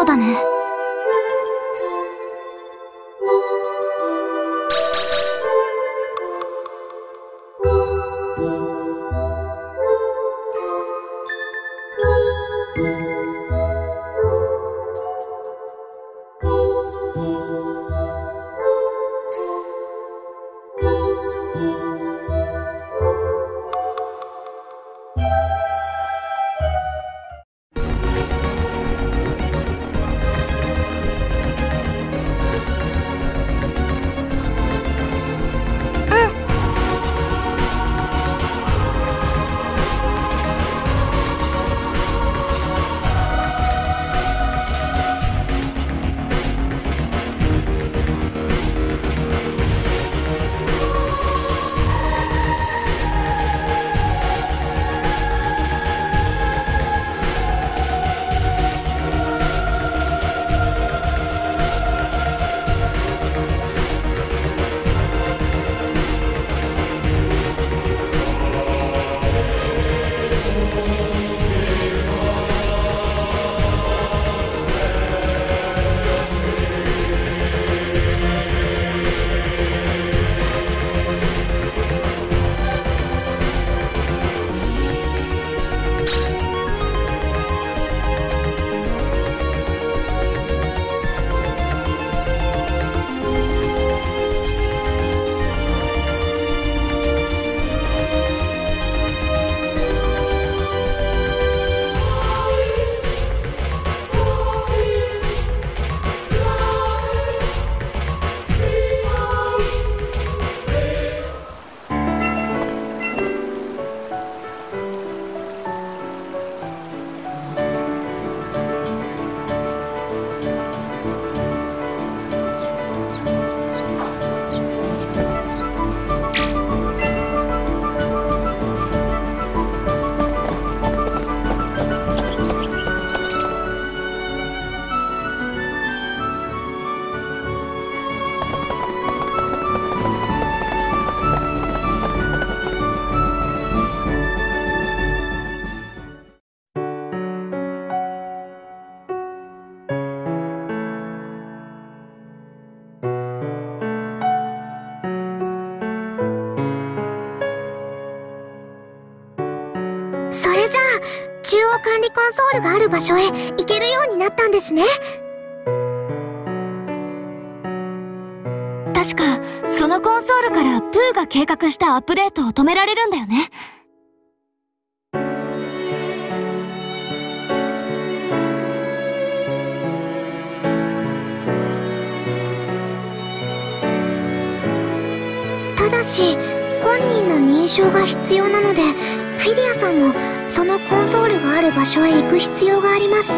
そうだね。管理コンソールがある場所へ行けるようになったんですね。確か、そのコンソールからプーが計画したアップデートを止められるんだよね。ただし、本人の認証が必要なので、フィディアさんもそのコンソールがある場所へ行く必要があります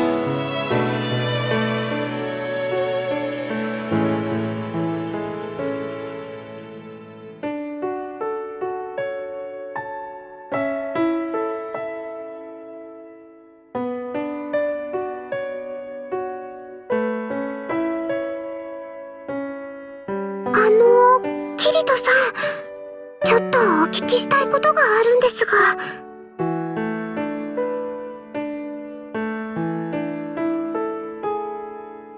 あのキリトさん。聞きしたいことがあるんですが。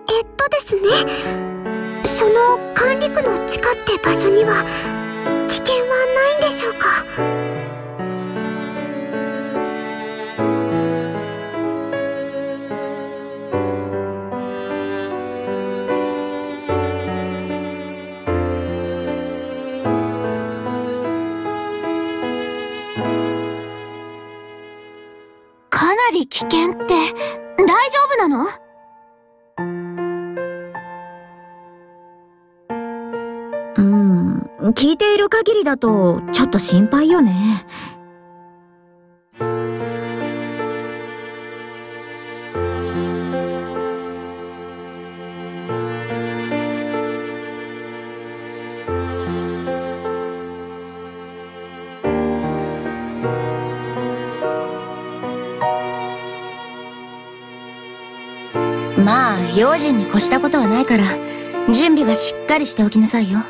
えっとですね。その管理区の地下って場所には危険って大丈夫なの？うん、聞いている限りだとちょっと心配よね。用心に越したことはないから、準備はしっかりしておきなさいよ。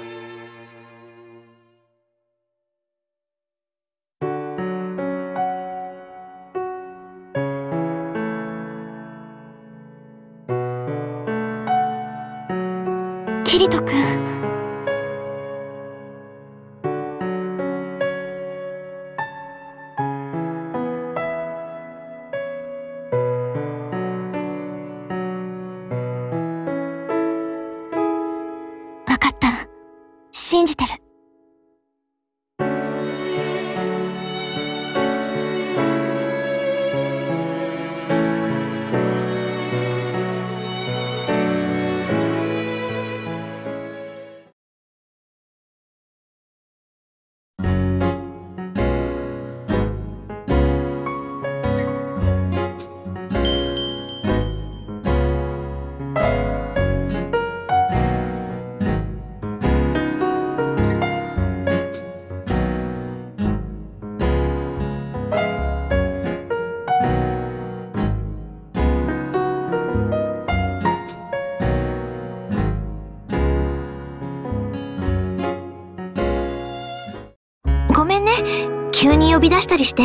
急に呼び出したりして。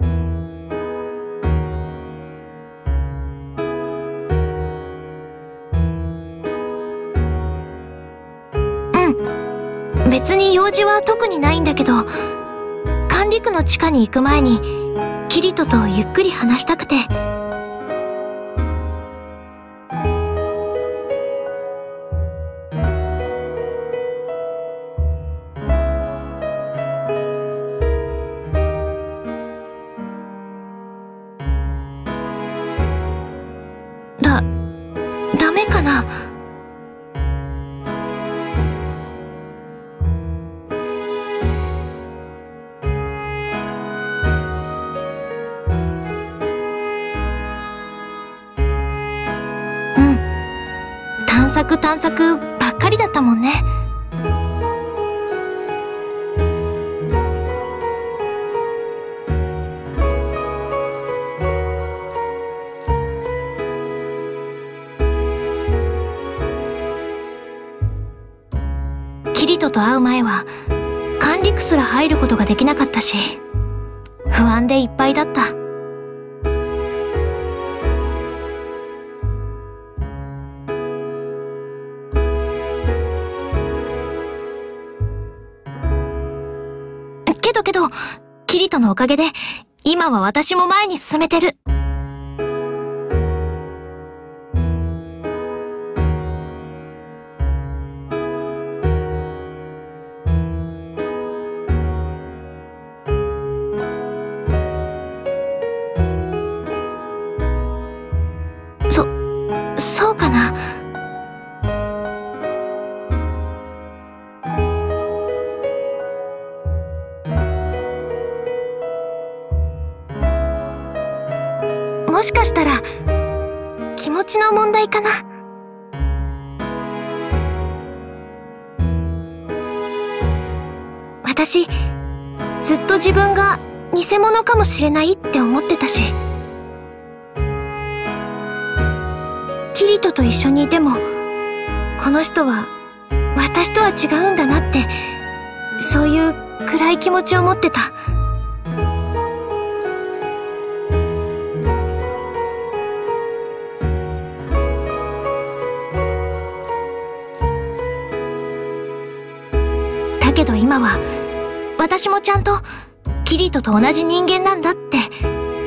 うん。別に用事は特にないんだけど、管理区の地下に行く前に、キリトとゆっくり話したくて。うん、探索探索ばっかりだったもんね。キリトと会う前は管理区すら入ることができなかったし不安でいっぱいだった。けどけど、キリトのおかげで、今は私も前に進めてる。もしかしたら、気持ちの問題かな？私、ずっと自分が偽物かもしれないって思ってたし。キリトと一緒にいても、この人は私とは違うんだなって、そういう暗い気持ちを持ってた。今は、私もちゃんと、キリトと同じ人間なんだって、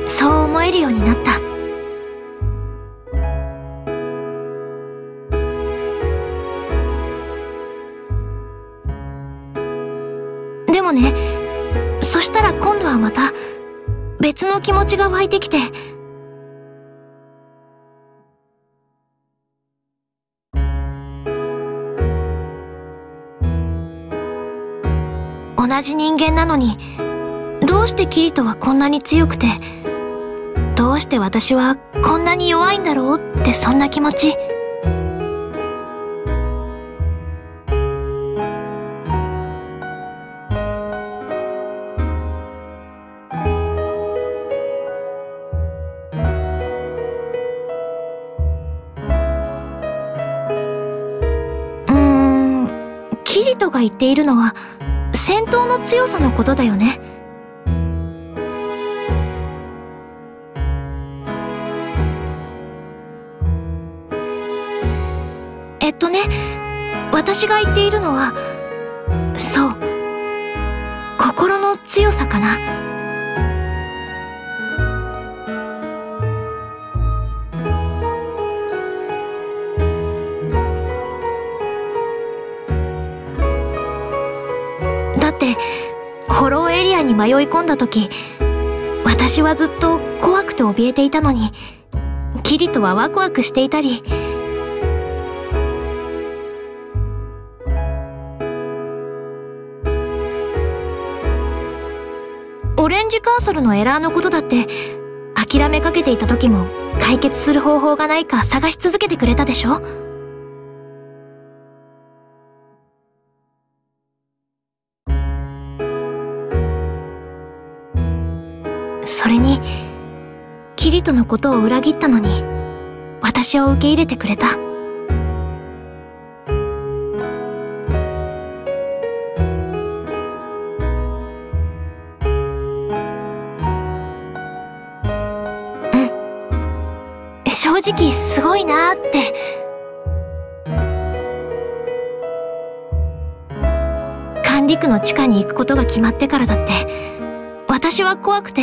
そう思えるようになった。でもね、そしたら今度はまた、別の気持ちが湧いてきて、同じ人間なのに、どうしてキリトはこんなに強くて、どうして私はこんなに弱いんだろうってそんな気持ち？うん、キリトが言っているのは、戦闘の強さのことだよね。えっとね、私が言っているのは、そう、心の強さかな。って、ホローエリアに迷い込んだ時、私はずっと怖くて怯えていたのに、キリトはワクワクしていたり、オレンジカーソルのエラーのことだって、諦めかけていた時も解決する方法がないか探し続けてくれたでしょ？キリトのことを裏切ったのに、私を受け入れてくれた。うん。正直すごいなーって。管理区の地下に行くことが決まってからだって、私は怖くて、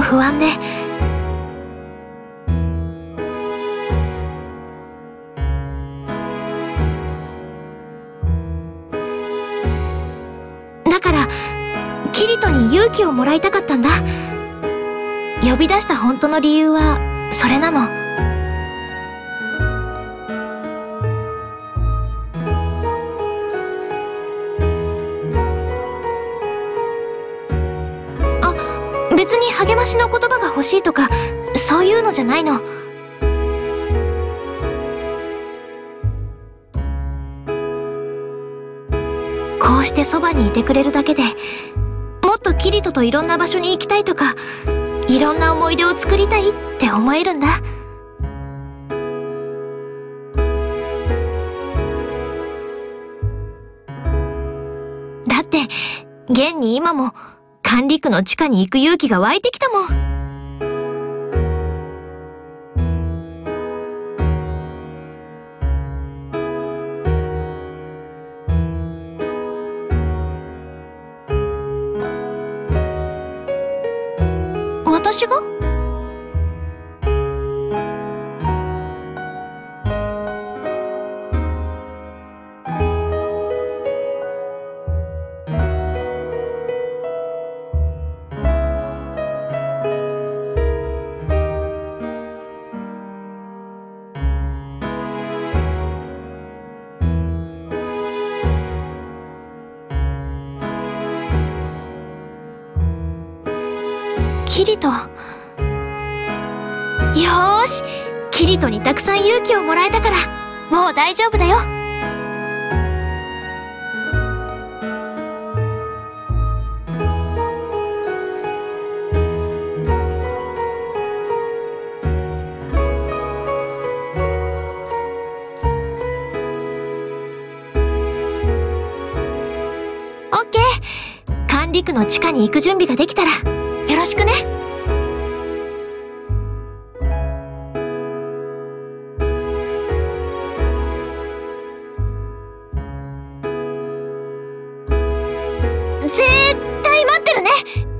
不安で。勇気をもらいたかったんだ。呼び出した本当の理由は、それなのあ。別に励ましの言葉が欲しいとか、そういうのじゃないの。こうしてそばにいてくれるだけで、キリトといろんな場所に行きたいとか、いろんな思い出を作りたいって思えるんだ。だって、現に今も、管理区の地下に行く勇気が湧いてきたもん。キリト。よーし、キリトにたくさん勇気をもらえたから、もう大丈夫だよ。オッケー管理区の地下に行く準備ができたら、よろしくね。絶対待ってるね